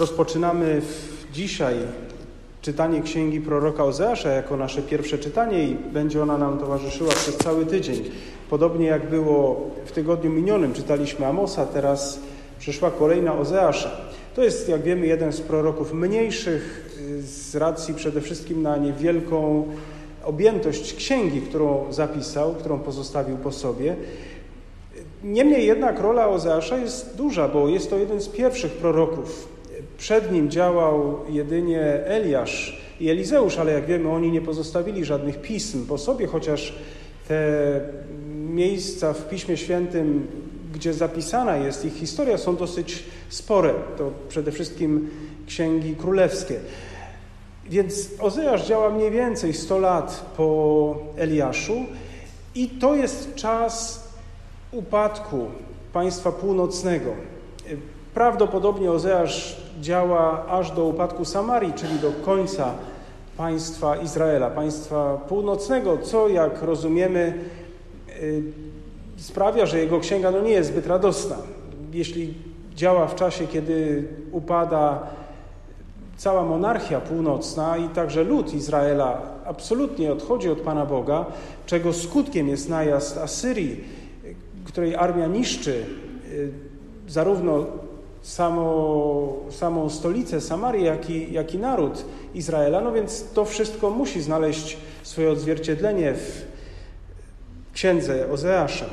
rozpoczynamy dzisiaj czytanie księgi proroka Ozeasza jako nasze pierwsze czytanie i będzie ona nam towarzyszyła przez cały tydzień. Podobnie jak było w tygodniu minionym, czytaliśmy Amosa, teraz przyszła kolejna Ozeasza. To jest, jak wiemy, jeden z proroków mniejszych z racji przede wszystkim na niewielką objętość księgi, którą zapisał, którą pozostawił po sobie. Niemniej jednak rola Ozeasza jest duża, bo jest to jeden z pierwszych proroków. Przed nim działał jedynie Eliasz i Elizeusz, ale jak wiemy, oni nie pozostawili żadnych pism po sobie, chociaż te miejsca w Piśmie Świętym, gdzie zapisana jest ich historia, są dosyć spore. To przede wszystkim księgi królewskie. Więc Ozeasz działa mniej więcej 100 lat po Eliaszu i to jest czas upadku państwa północnego. Prawdopodobnie Ozeasz działa aż do upadku Samarii, czyli do końca państwa Izraela, państwa północnego, co jak rozumiemy y, sprawia, że jego księga no, nie jest zbyt radosna. Jeśli działa w czasie, kiedy upada cała monarchia północna i także lud Izraela absolutnie odchodzi od Pana Boga, czego skutkiem jest najazd Asyrii, której armia niszczy y, zarówno samo, samą stolicę Samarii, jak i, jak i naród Izraela. No więc to wszystko musi znaleźć swoje odzwierciedlenie w księdze Ozeasza.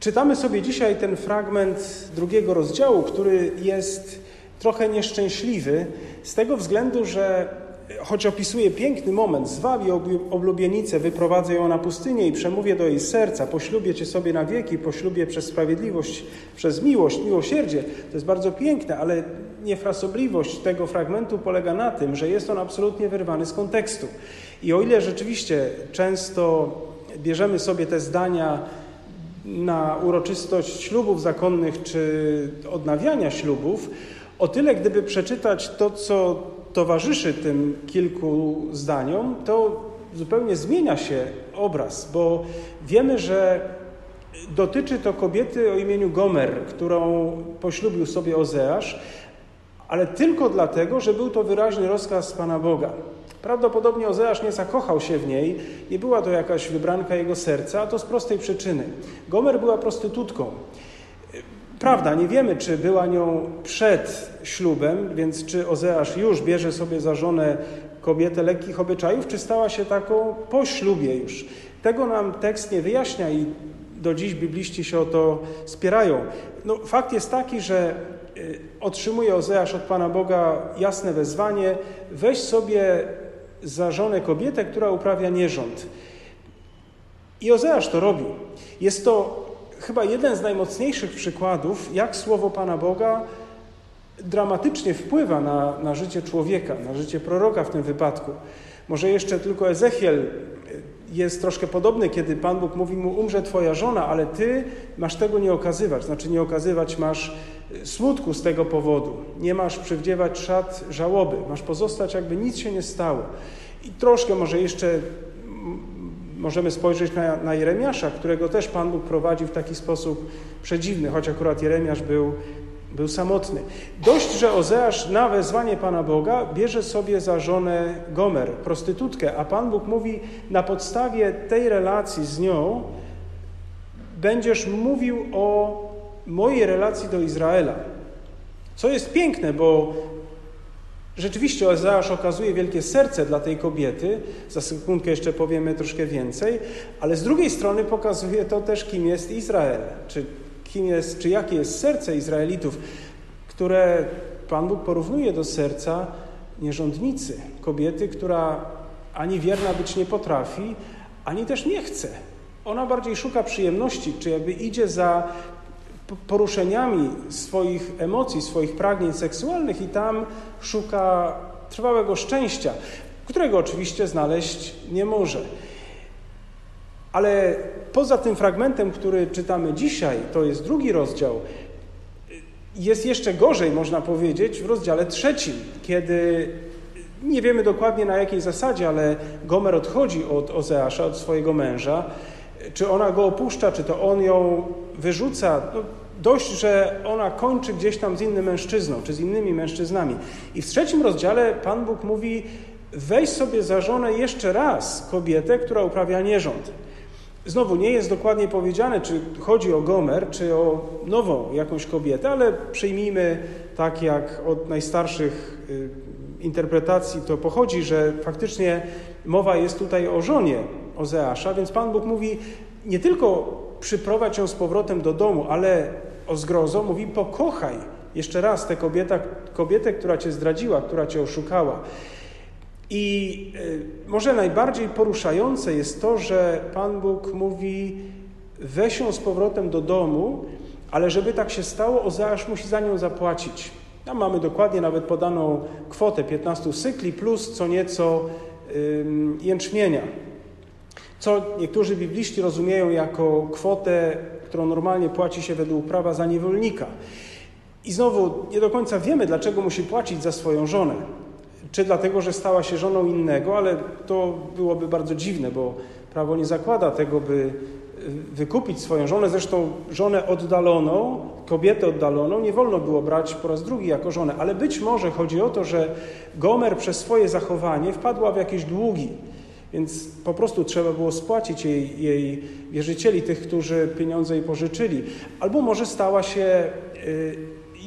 Czytamy sobie dzisiaj ten fragment drugiego rozdziału, który jest trochę nieszczęśliwy z tego względu, że choć opisuje piękny moment, zwabi oblubienicę, wyprowadzę ją na pustynię i przemówię do jej serca, poślubię Cię sobie na wieki, poślubię przez sprawiedliwość, przez miłość, miłosierdzie. To jest bardzo piękne, ale niefrasobliwość tego fragmentu polega na tym, że jest on absolutnie wyrwany z kontekstu. I o ile rzeczywiście często bierzemy sobie te zdania na uroczystość ślubów zakonnych czy odnawiania ślubów, o tyle, gdyby przeczytać to, co towarzyszy tym kilku zdaniom, to zupełnie zmienia się obraz, bo wiemy, że dotyczy to kobiety o imieniu Gomer, którą poślubił sobie Ozeasz, ale tylko dlatego, że był to wyraźny rozkaz Pana Boga. Prawdopodobnie Ozeasz nie zakochał się w niej, nie była to jakaś wybranka jego serca, a to z prostej przyczyny. Gomer była prostytutką. Prawda, nie wiemy, czy była nią przed ślubem, więc czy Ozeasz już bierze sobie za żonę kobietę lekkich obyczajów, czy stała się taką po ślubie już. Tego nam tekst nie wyjaśnia i do dziś bibliści się o to spierają. No, fakt jest taki, że y, otrzymuje Ozeasz od Pana Boga jasne wezwanie: weź sobie za żonę kobietę, która uprawia nierząd. I Ozeasz to robi. Jest to chyba jeden z najmocniejszych przykładów, jak słowo Pana Boga dramatycznie wpływa na, na życie człowieka, na życie proroka w tym wypadku. Może jeszcze tylko Ezechiel jest troszkę podobny, kiedy Pan Bóg mówi mu: Umrze Twoja żona, ale Ty masz tego nie okazywać. Znaczy, nie okazywać masz smutku z tego powodu. Nie masz przywdziewać szat żałoby. Masz pozostać, jakby nic się nie stało. I troszkę może jeszcze Możemy spojrzeć na, na Jeremiasza, którego też Pan Bóg prowadzi w taki sposób przedziwny, choć akurat Jeremiasz był, był samotny. Dość, że Ozeasz na wezwanie Pana Boga bierze sobie za żonę Gomer, prostytutkę, a Pan Bóg mówi, na podstawie tej relacji z nią będziesz mówił o mojej relacji do Izraela. Co jest piękne, bo Rzeczywiście Ozeasz okazuje wielkie serce dla tej kobiety, za sekundkę jeszcze powiemy troszkę więcej, ale z drugiej strony pokazuje to też, kim jest Izrael, czy, kim jest, czy jakie jest serce Izraelitów, które Pan Bóg porównuje do serca nierządnicy, kobiety, która ani wierna być nie potrafi, ani też nie chce. Ona bardziej szuka przyjemności, czy jakby idzie za poruszeniami swoich emocji, swoich pragnień seksualnych i tam szuka trwałego szczęścia, którego oczywiście znaleźć nie może. Ale poza tym fragmentem, który czytamy dzisiaj, to jest drugi rozdział, jest jeszcze gorzej, można powiedzieć, w rozdziale trzecim, kiedy nie wiemy dokładnie na jakiej zasadzie, ale Gomer odchodzi od Ozeasza, od swojego męża. Czy ona go opuszcza, czy to on ją wyrzuca? No, dość, że ona kończy gdzieś tam z innym mężczyzną, czy z innymi mężczyznami. I w trzecim rozdziale Pan Bóg mówi: weź sobie za żonę jeszcze raz kobietę, która uprawia nierząd. Znowu nie jest dokładnie powiedziane, czy chodzi o Gomer, czy o nową jakąś kobietę, ale przyjmijmy tak, jak od najstarszych y, interpretacji to pochodzi, że faktycznie mowa jest tutaj o żonie Ozeasza, więc Pan Bóg mówi nie tylko przyprowadź ją z powrotem do domu, ale o zgrozo mówi pokochaj jeszcze raz tę kobietę, kobietę, która cię zdradziła, która cię oszukała. I y, może najbardziej poruszające jest to, że Pan Bóg mówi: weź ją z powrotem do domu, ale żeby tak się stało, Ozeasz musi za nią zapłacić. Tam mamy dokładnie nawet podaną kwotę 15 cykli plus co nieco jęczmienia. Co niektórzy bibliści rozumieją jako kwotę, którą normalnie płaci się według prawa za niewolnika. I znowu nie do końca wiemy, dlaczego musi płacić za swoją żonę. Czy dlatego, że stała się żoną innego, ale to byłoby bardzo dziwne, bo prawo nie zakłada tego, by y, wykupić swoją żonę. Zresztą żonę oddaloną, kobietę oddaloną nie wolno było brać po raz drugi jako żonę. Ale być może chodzi o to, że Gomer przez swoje zachowanie wpadła w jakieś długi. Więc po prostu trzeba było spłacić jej, jej wierzycieli, tych, którzy pieniądze jej pożyczyli. Albo może stała się y,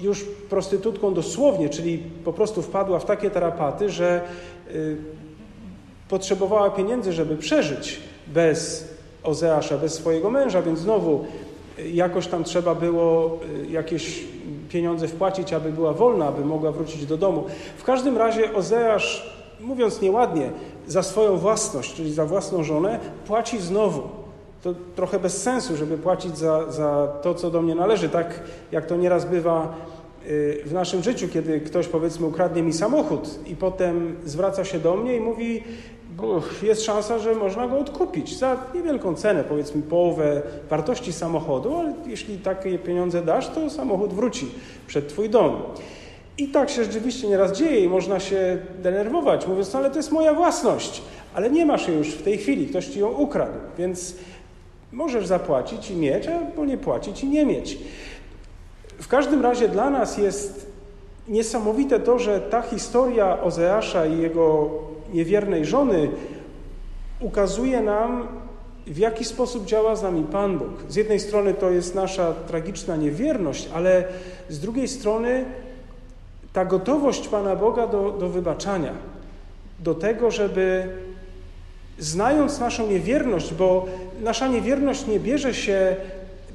już prostytutką dosłownie, czyli po prostu wpadła w takie tarapaty, że y, potrzebowała pieniędzy, żeby przeżyć bez Ozeasza, bez swojego męża, więc znowu y, jakoś tam trzeba było jakieś pieniądze wpłacić, aby była wolna, aby mogła wrócić do domu. W każdym razie Ozeasz, mówiąc nieładnie, za swoją własność, czyli za własną żonę, płaci znowu. To trochę bez sensu, żeby płacić za, za to, co do mnie należy, tak jak to nieraz bywa w naszym życiu, kiedy ktoś powiedzmy ukradnie mi samochód i potem zwraca się do mnie i mówi, jest szansa, że można go odkupić za niewielką cenę, powiedzmy połowę wartości samochodu, ale jeśli takie pieniądze dasz, to samochód wróci przed twój dom. I tak się rzeczywiście nieraz dzieje i można się denerwować, mówiąc, no ale to jest moja własność, ale nie masz jej już w tej chwili, ktoś ci ją ukradł, więc możesz zapłacić i mieć, albo nie płacić i nie mieć. W każdym razie dla nas jest niesamowite to, że ta historia Ozeasza i jego niewiernej żony ukazuje nam, w jaki sposób działa z nami Pan Bóg. Z jednej strony to jest nasza tragiczna niewierność, ale z drugiej strony ta gotowość Pana Boga do, do wybaczania, do tego, żeby znając naszą niewierność, bo nasza niewierność nie bierze się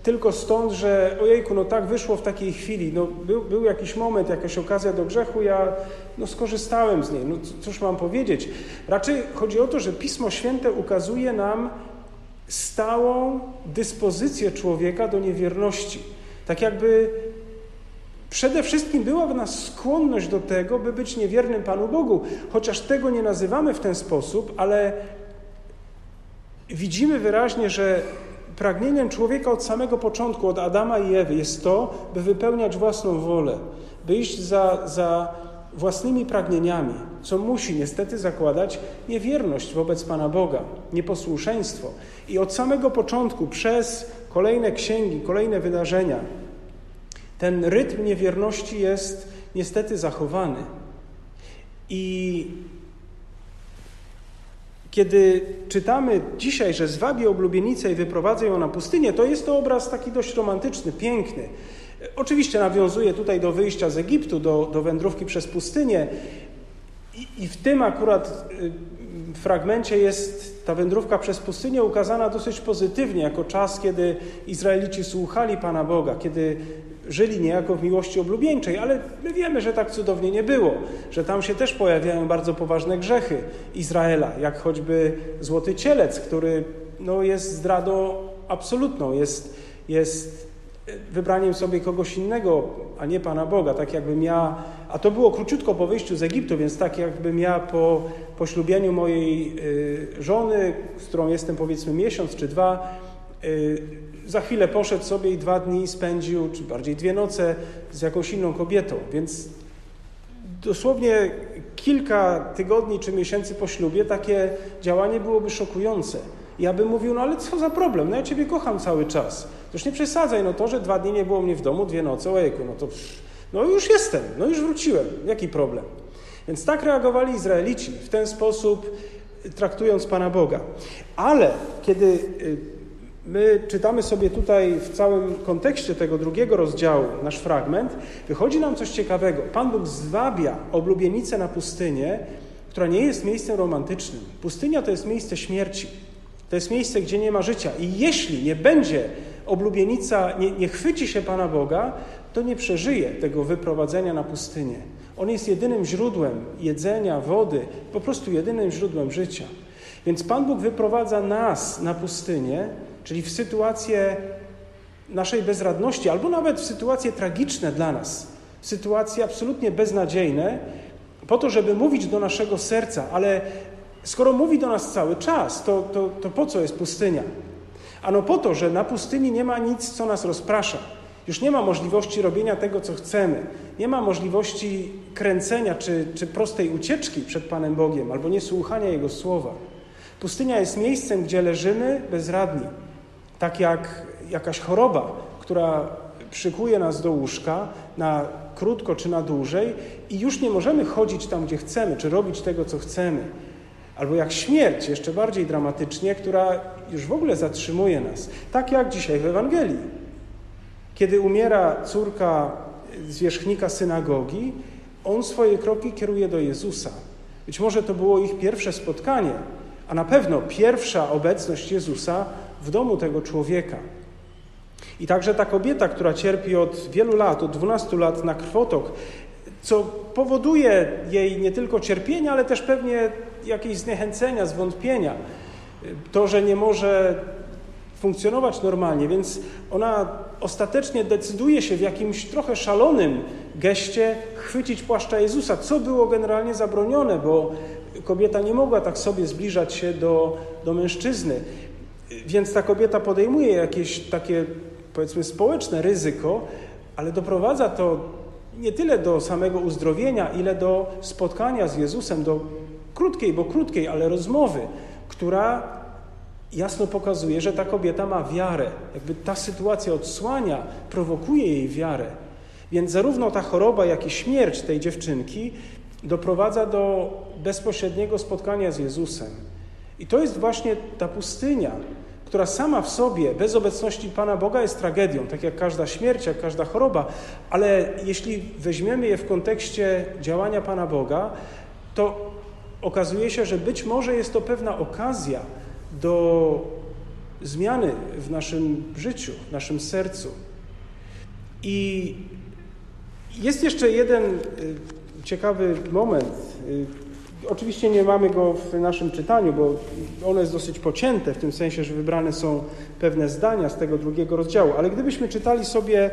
tylko stąd, że ojejku, no tak wyszło w takiej chwili, no był, był jakiś moment, jakaś okazja do grzechu, ja no skorzystałem z niej, no cóż mam powiedzieć. Raczej chodzi o to, że Pismo Święte ukazuje nam stałą dyspozycję człowieka do niewierności. Tak jakby przede wszystkim była w nas skłonność do tego, by być niewiernym Panu Bogu. Chociaż tego nie nazywamy w ten sposób, ale widzimy wyraźnie, że Pragnieniem człowieka od samego początku, od Adama i Ewy jest to, by wypełniać własną wolę, by iść za, za własnymi pragnieniami, co musi niestety zakładać niewierność wobec Pana Boga, nieposłuszeństwo. I od samego początku, przez kolejne księgi, kolejne wydarzenia, ten rytm niewierności jest niestety zachowany. I kiedy czytamy dzisiaj, że zwabi oblubienicę i wyprowadzę ją na pustynię, to jest to obraz taki dość romantyczny, piękny. Oczywiście nawiązuje tutaj do wyjścia z Egiptu, do, do wędrówki przez pustynię i, i w tym akurat y, fragmencie jest ta wędrówka przez pustynię ukazana dosyć pozytywnie, jako czas, kiedy Izraelici słuchali Pana Boga, kiedy żyli niejako w miłości oblubieńczej, ale my wiemy, że tak cudownie nie było, że tam się też pojawiają bardzo poważne grzechy Izraela, jak choćby złoty cielec, który no, jest zdradą absolutną, jest, jest wybraniem sobie kogoś innego, a nie Pana Boga, tak jakbym ja, a to było króciutko po wyjściu z Egiptu, więc tak jakbym ja po poślubieniu mojej y, żony, z którą jestem powiedzmy miesiąc czy dwa, za chwilę poszedł sobie i dwa dni spędził, czy bardziej dwie noce z jakąś inną kobietą. Więc dosłownie kilka tygodni czy miesięcy po ślubie takie działanie byłoby szokujące. Ja bym mówił, no ale co za problem, no ja Ciebie kocham cały czas. Już nie przesadzaj, no to, że dwa dni nie było mnie w domu, dwie noce, ojejku, no to no już jestem, no już wróciłem, jaki problem? Więc tak reagowali Izraelici, w ten sposób traktując Pana Boga. Ale kiedy y, my czytamy sobie tutaj w całym kontekście tego drugiego rozdziału nasz fragment, wychodzi nam coś ciekawego. Pan Bóg zwabia oblubienicę na pustynię, która nie jest miejscem romantycznym. Pustynia to jest miejsce śmierci. To jest miejsce, gdzie nie ma życia. I jeśli nie będzie oblubienica, nie, nie chwyci się Pana Boga, to nie przeżyje tego wyprowadzenia na pustynię. On jest jedynym źródłem jedzenia, wody, po prostu jedynym źródłem życia. Więc Pan Bóg wyprowadza nas na pustynię, czyli w sytuację naszej bezradności, albo nawet w sytuacje tragiczne dla nas, w sytuacje absolutnie beznadziejne, po to, żeby mówić do naszego serca, ale skoro mówi do nas cały czas, to, to, to po co jest pustynia? Ano po to, że na pustyni nie ma nic, co nas rozprasza. Już nie ma możliwości robienia tego, co chcemy. Nie ma możliwości kręcenia czy, czy prostej ucieczki przed Panem Bogiem albo niesłuchania Jego słowa. Pustynia jest miejscem, gdzie leżymy bezradni. Tak jak jakaś choroba, która przykuje nas do łóżka na krótko czy na dłużej i już nie możemy chodzić tam, gdzie chcemy, czy robić tego, co chcemy. Albo jak śmierć, jeszcze bardziej dramatycznie, która już w ogóle zatrzymuje nas. Tak jak dzisiaj w Ewangelii. Kiedy umiera córka zwierzchnika synagogi, on swoje kroki kieruje do Jezusa. Być może to było ich pierwsze spotkanie, a na pewno pierwsza obecność Jezusa w domu tego człowieka. I także ta kobieta, która cierpi od wielu lat, od 12 lat na krwotok, co powoduje jej nie tylko cierpienia, ale też pewnie jakieś zniechęcenia, zwątpienia. To, że nie może funkcjonować normalnie, więc ona ostatecznie decyduje się w jakimś trochę szalonym geście chwycić płaszcza Jezusa, co było generalnie zabronione, bo kobieta nie mogła tak sobie zbliżać się do, do mężczyzny. Więc ta kobieta podejmuje jakieś takie, powiedzmy, społeczne ryzyko, ale doprowadza to nie tyle do samego uzdrowienia, ile do spotkania z Jezusem, do krótkiej, bo krótkiej, ale rozmowy, która jasno pokazuje, że ta kobieta ma wiarę. Jakby ta sytuacja odsłania, prowokuje jej wiarę. Więc zarówno ta choroba, jak i śmierć tej dziewczynki doprowadza do bezpośredniego spotkania z Jezusem. I to jest właśnie ta pustynia, która sama w sobie, bez obecności Pana Boga, jest tragedią, tak jak każda śmierć, jak każda choroba, ale jeśli weźmiemy je w kontekście działania Pana Boga, to okazuje się, że być może jest to pewna okazja, do zmiany w naszym życiu, w naszym sercu. I jest jeszcze jeden y, ciekawy moment. Oczywiście nie mamy go w naszym czytaniu, bo ono jest dosyć pocięte, w tym sensie, że wybrane są pewne zdania z tego drugiego rozdziału, ale gdybyśmy czytali sobie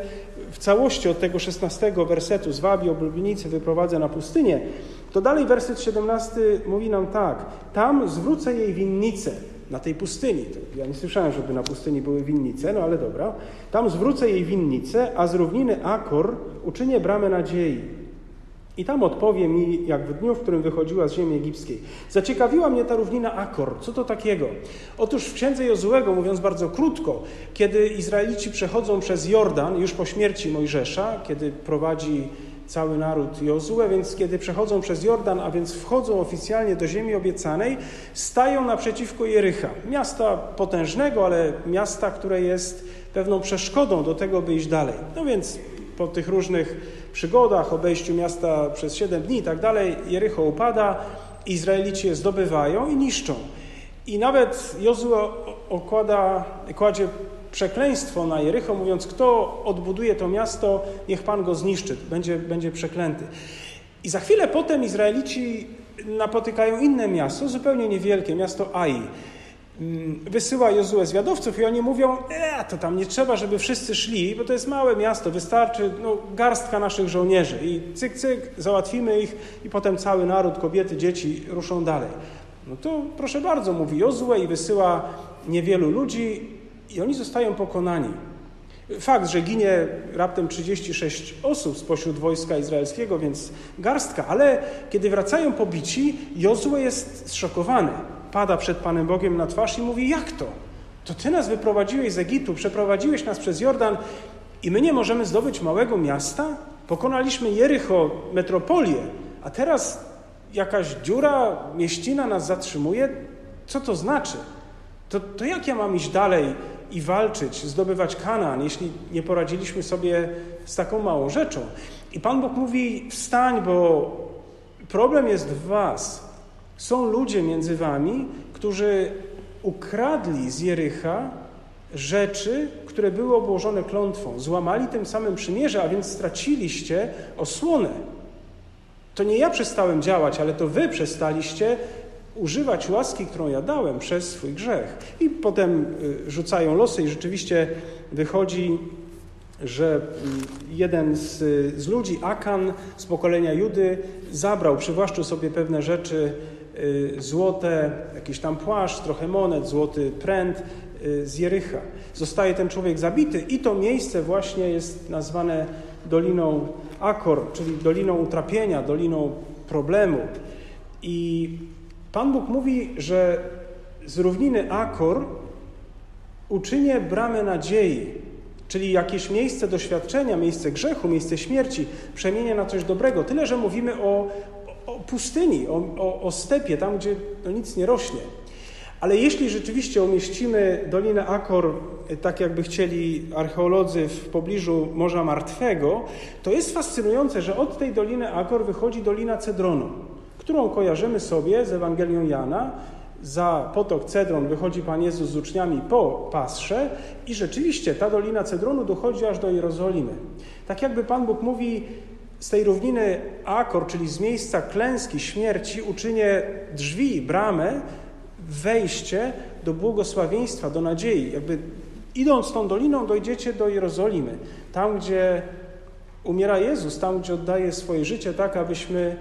w całości od tego 16 wersetu, zwabi oblubienicę, wyprowadzę na pustynię, to dalej werset 17 mówi nam tak, tam zwrócę jej winnicę, na tej pustyni. Ja nie słyszałem, żeby na pustyni były winnice, no ale dobra. Tam zwrócę jej winnicę, a z równiny Akor uczynię bramę nadziei. I tam odpowie mi, jak w dniu, w którym wychodziła z ziemi egipskiej. Zaciekawiła mnie ta równina Akor. Co to takiego? Otóż w księdze Jozuego, mówiąc bardzo krótko, kiedy Izraelici przechodzą przez Jordan, już po śmierci Mojżesza, kiedy prowadzi cały naród Jozue, więc kiedy przechodzą przez Jordan, a więc wchodzą oficjalnie do ziemi obiecanej, stają naprzeciwko Jericha. Miasta potężnego, ale miasta, które jest pewną przeszkodą do tego, by iść dalej. No więc po tych różnych przygodach, obejściu miasta przez siedem dni i tak dalej, Jericho upada, Izraelici je zdobywają i niszczą. I nawet Jozue okłada, kładzie przekleństwo na Jericho, mówiąc, kto odbuduje to miasto, niech Pan go zniszczy, będzie, będzie przeklęty. I za chwilę potem Izraelici napotykają inne miasto, zupełnie niewielkie, miasto Ai. Mm, wysyła Jozue zwiadowców i oni mówią, e, to tam nie trzeba, żeby wszyscy szli, bo to jest małe miasto, wystarczy no, garstka naszych żołnierzy i cyk, cyk, załatwimy ich i potem cały naród, kobiety, dzieci ruszą dalej. No to proszę bardzo, mówi Jozue i wysyła niewielu ludzi i oni zostają pokonani. Fakt, że ginie raptem 36 osób spośród wojska izraelskiego, więc garstka, ale kiedy wracają pobici, Jozue jest zszokowany. Pada przed Panem Bogiem na twarz i mówi: Jak to? To Ty nas wyprowadziłeś z Egiptu, przeprowadziłeś nas przez Jordan i my nie możemy zdobyć małego miasta? Pokonaliśmy Jericho, metropolię, a teraz jakaś dziura, mieścina nas zatrzymuje? Co to znaczy? To, to jak ja mam iść dalej i walczyć, zdobywać Kanaan, jeśli nie poradziliśmy sobie z taką małą rzeczą? I Pan Bóg mówi: wstań, bo problem jest w Was. Są ludzie między Wami, którzy ukradli z Jericha rzeczy, które były obłożone klątwą. Złamali tym samym przymierze, a więc straciliście osłonę. To nie ja przestałem działać, ale to wy przestaliście używać łaski, którą ja dałem przez swój grzech. I potem y, rzucają losy i rzeczywiście wychodzi, że mm, jeden z, z ludzi, Akan z pokolenia Judy, zabrał, przywłaszczył sobie pewne rzeczy y, złote, jakiś tam płaszcz, trochę monet, złoty pręt y, z Jericha. Zostaje ten człowiek zabity i to miejsce właśnie jest nazwane Doliną Akor, czyli Doliną Utrapienia, Doliną Problemu. I Pan Bóg mówi, że z równiny Akor uczynię bramę nadziei, czyli jakieś miejsce doświadczenia, miejsce grzechu, miejsce śmierci, przemienię na coś dobrego. Tyle, że mówimy o, o pustyni, o, o, o stepie, tam gdzie no, nic nie rośnie. Ale jeśli rzeczywiście umieścimy Dolinę Akor, tak jakby chcieli archeolodzy w pobliżu Morza Martwego, to jest fascynujące, że od tej Doliny Akor wychodzi Dolina Cedronu którą kojarzymy sobie z Ewangelią Jana. Za potok Cedron wychodzi Pan Jezus z uczniami po Pasrze i rzeczywiście ta Dolina Cedronu dochodzi aż do Jerozolimy. Tak jakby Pan Bóg mówi, z tej równiny Akor, czyli z miejsca klęski, śmierci, uczynię drzwi, bramę, wejście do błogosławieństwa, do nadziei. Jakby idąc tą doliną dojdziecie do Jerozolimy, tam gdzie umiera Jezus, tam gdzie oddaje swoje życie tak, abyśmy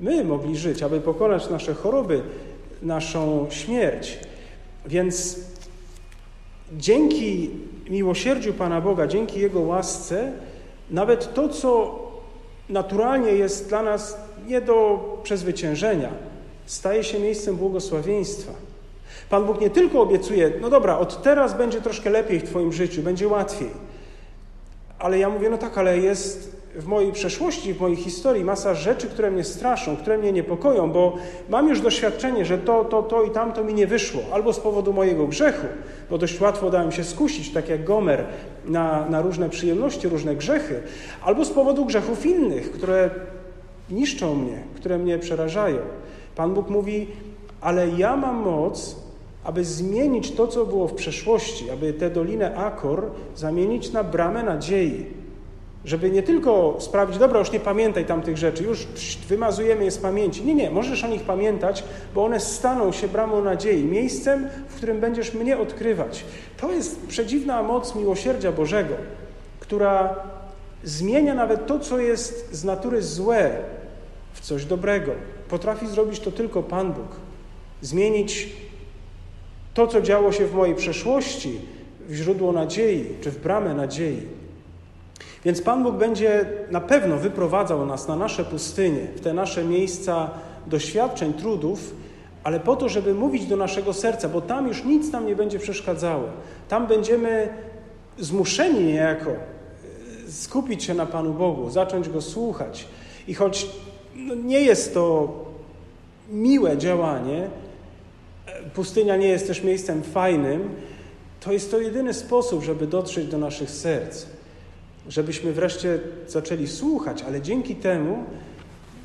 my mogli żyć, aby pokonać nasze choroby, naszą śmierć. Więc dzięki miłosierdziu Pana Boga, dzięki Jego łasce, nawet to, co naturalnie jest dla nas nie do przezwyciężenia, staje się miejscem błogosławieństwa. Pan Bóg nie tylko obiecuje, no dobra, od teraz będzie troszkę lepiej w Twoim życiu, będzie łatwiej. Ale ja mówię, no tak, ale jest w mojej przeszłości, w mojej historii masa rzeczy, które mnie straszą, które mnie niepokoją, bo mam już doświadczenie, że to, to, to i tamto mi nie wyszło, albo z powodu mojego grzechu, bo dość łatwo dałem się skusić, tak jak Gomer, na, na różne przyjemności, różne grzechy, albo z powodu grzechów innych, które niszczą mnie, które mnie przerażają. Pan Bóg mówi, ale ja mam moc, aby zmienić to, co było w przeszłości, aby tę dolinę Akor zamienić na bramę nadziei żeby nie tylko sprawić, dobra, już nie pamiętaj tamtych rzeczy, już wymazujemy je z pamięci. Nie, nie, możesz o nich pamiętać, bo one staną się bramą nadziei, miejscem, w którym będziesz mnie odkrywać. To jest przedziwna moc miłosierdzia Bożego, która zmienia nawet to, co jest z natury złe, w coś dobrego. Potrafi zrobić to tylko Pan Bóg. Zmienić to, co działo się w mojej przeszłości, w źródło nadziei, czy w bramę nadziei. Więc Pan Bóg będzie na pewno wyprowadzał nas na nasze pustynie, w te nasze miejsca doświadczeń, trudów, ale po to, żeby mówić do naszego serca, bo tam już nic nam nie będzie przeszkadzało. Tam będziemy zmuszeni niejako e, skupić się na Panu Bogu, zacząć Go słuchać. I choć no, nie jest to miłe działanie, e, pustynia nie jest też miejscem fajnym, to jest to jedyny sposób, żeby dotrzeć do naszych serc żebyśmy wreszcie zaczęli słuchać, ale dzięki temu,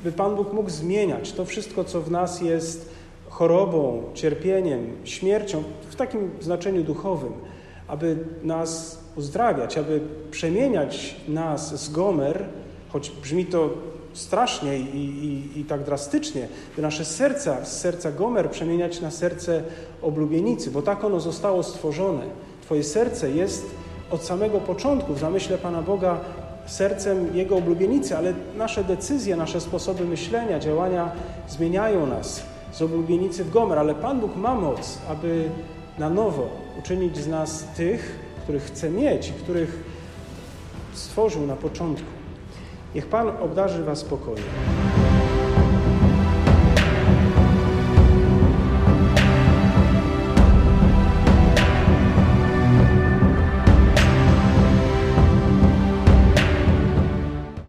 by Pan Bóg mógł zmieniać to wszystko, co w nas jest chorobą, cierpieniem, śmiercią, w takim znaczeniu duchowym, aby nas uzdrawiać, aby przemieniać nas z Gomer, choć brzmi to strasznie i, i, i tak drastycznie, by nasze serca, z serca Gomer przemieniać na serce oblubienicy, bo tak ono zostało stworzone. Twoje serce jest od samego początku w zamyśle Pana Boga sercem Jego oblubienicy, ale nasze decyzje, nasze sposoby myślenia, działania zmieniają nas z oblubienicy w Gomer, ale Pan Bóg ma moc, aby na nowo uczynić z nas tych, których chce mieć których stworzył na początku. Niech Pan obdarzy Was spokojem.